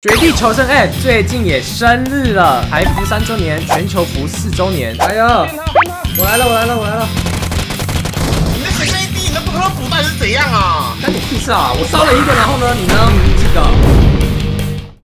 绝地求生 App 最近也生日了，台服三周年，全球服四周年。哎呀，我来了，我来了，我来了！你的血生一滴，你都不喝补到底是怎样啊？干你屁事啊！我烧了一个，然后呢？你呢？